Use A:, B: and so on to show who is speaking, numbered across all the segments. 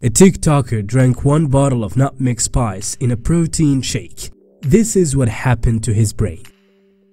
A: A TikToker drank one bottle of nutmeg spice in a protein shake. This is what happened to his brain.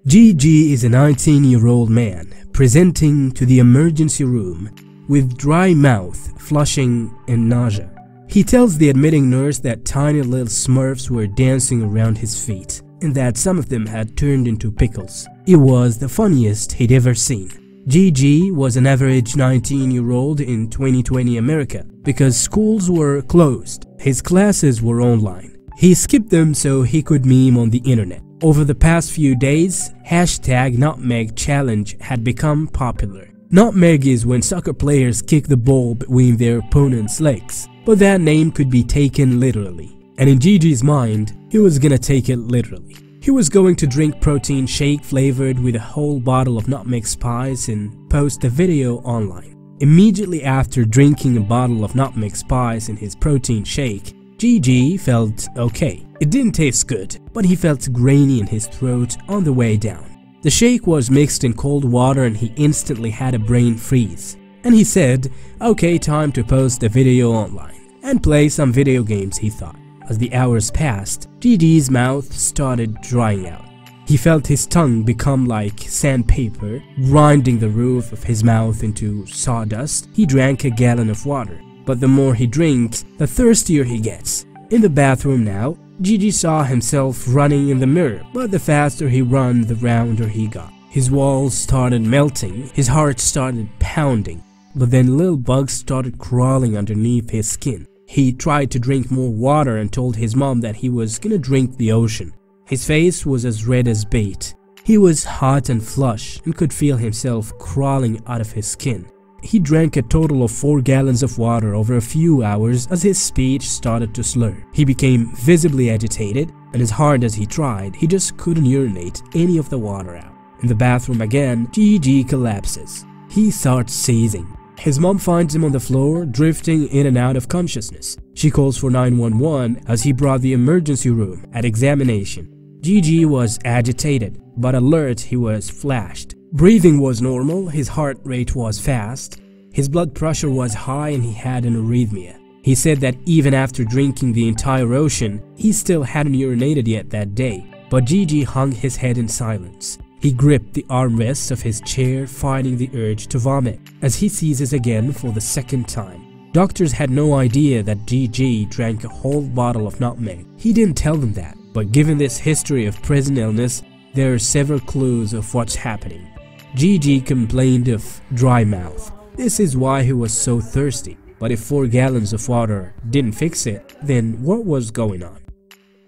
A: GG is a 19-year-old man presenting to the emergency room with dry mouth, flushing, and nausea. He tells the admitting nurse that tiny little smurfs were dancing around his feet and that some of them had turned into pickles. It was the funniest he'd ever seen. GG was an average 19-year-old in 2020 America because schools were closed. His classes were online. He skipped them so he could meme on the internet. Over the past few days, hashtag Nutmeg Challenge had become popular. Nutmeg is when soccer players kick the ball between their opponent's legs, but that name could be taken literally. And in GG's mind, he was gonna take it literally. He was going to drink protein shake flavored with a whole bottle of nutmeg spice and post the video online. Immediately after drinking a bottle of nutmeg spice in his protein shake, GG felt okay. It didn't taste good, but he felt grainy in his throat on the way down. The shake was mixed in cold water and he instantly had a brain freeze. And he said, okay time to post the video online and play some video games he thought. As the hours passed, GG's mouth started drying out. He felt his tongue become like sandpaper, grinding the roof of his mouth into sawdust. He drank a gallon of water, but the more he drinks, the thirstier he gets. In the bathroom now, GG saw himself running in the mirror, but the faster he ran, the rounder he got. His walls started melting, his heart started pounding, but then little bugs started crawling underneath his skin. He tried to drink more water and told his mom that he was gonna drink the ocean. His face was as red as bait. He was hot and flush and could feel himself crawling out of his skin. He drank a total of 4 gallons of water over a few hours as his speech started to slur. He became visibly agitated and as hard as he tried, he just couldn't urinate any of the water out. In the bathroom again, GG collapses. He starts seizing. His mom finds him on the floor, drifting in and out of consciousness. She calls for 911 as he brought the emergency room at examination. GG was agitated, but alert he was flashed. Breathing was normal, his heart rate was fast, his blood pressure was high and he had an arrhythmia. He said that even after drinking the entire ocean, he still hadn't urinated yet that day, but GG hung his head in silence. He gripped the armrests of his chair, fighting the urge to vomit, as he seizes again for the second time. Doctors had no idea that GG drank a whole bottle of nutmeg. He didn't tell them that, but given this history of present illness, there are several clues of what's happening. GG complained of dry mouth. This is why he was so thirsty. But if 4 gallons of water didn't fix it, then what was going on?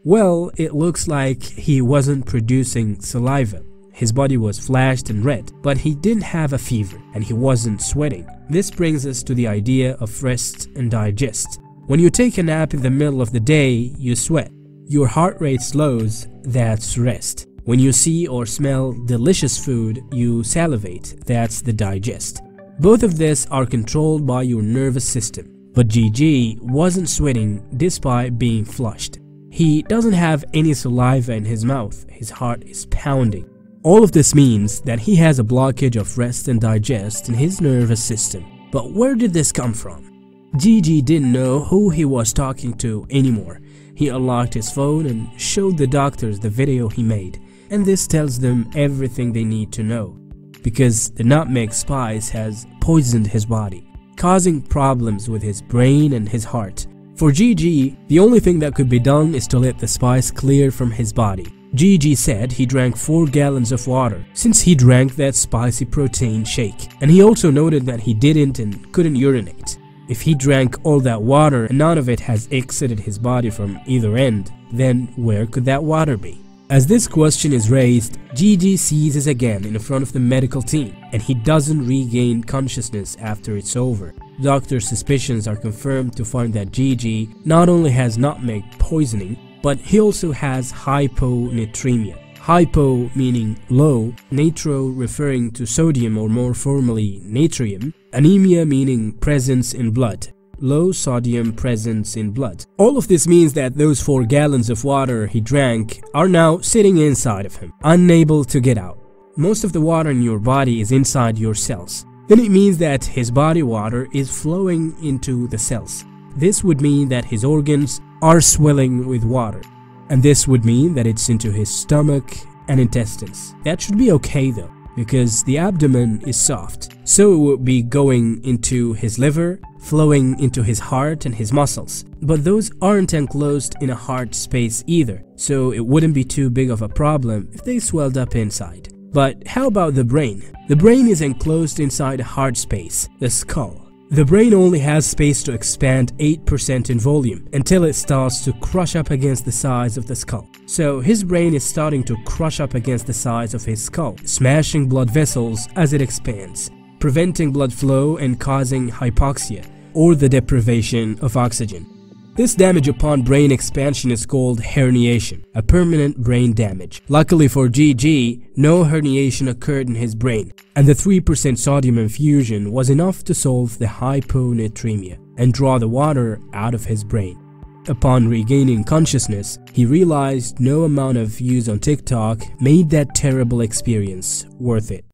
A: Well, it looks like he wasn't producing saliva. His body was flashed and red, but he didn't have a fever and he wasn't sweating. This brings us to the idea of rest and digest. When you take a nap in the middle of the day, you sweat. Your heart rate slows, that's rest. When you see or smell delicious food, you salivate, that's the digest. Both of this are controlled by your nervous system. But GG wasn't sweating despite being flushed. He doesn't have any saliva in his mouth, his heart is pounding. All of this means that he has a blockage of rest and digest in his nervous system. But where did this come from? GG didn't know who he was talking to anymore. He unlocked his phone and showed the doctors the video he made, and this tells them everything they need to know. Because the nutmeg spice has poisoned his body, causing problems with his brain and his heart. For GG, the only thing that could be done is to let the spice clear from his body. GG said he drank 4 gallons of water since he drank that spicy protein shake and he also noted that he didn't and couldn't urinate. If he drank all that water and none of it has exited his body from either end, then where could that water be? As this question is raised, GG seizes again in front of the medical team and he doesn't regain consciousness after it's over. Doctor's suspicions are confirmed to find that GG not only has nutmeg poisoning but he also has hyponatremia. Hypo meaning low, natro referring to sodium or more formally natrium, anemia meaning presence in blood, low sodium presence in blood. All of this means that those 4 gallons of water he drank are now sitting inside of him, unable to get out. Most of the water in your body is inside your cells. Then it means that his body water is flowing into the cells. This would mean that his organs are swelling with water. And this would mean that it's into his stomach and intestines. That should be okay though, because the abdomen is soft. So it would be going into his liver, flowing into his heart and his muscles. But those aren't enclosed in a hard space either, so it wouldn't be too big of a problem if they swelled up inside. But how about the brain? The brain is enclosed inside a hard space, the skull. The brain only has space to expand 8% in volume until it starts to crush up against the size of the skull. So his brain is starting to crush up against the size of his skull, smashing blood vessels as it expands, preventing blood flow and causing hypoxia, or the deprivation of oxygen. This damage upon brain expansion is called herniation, a permanent brain damage. Luckily for GG, no herniation occurred in his brain, and the 3% sodium infusion was enough to solve the hyponatremia and draw the water out of his brain. Upon regaining consciousness, he realized no amount of views on TikTok made that terrible experience worth it.